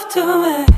love to me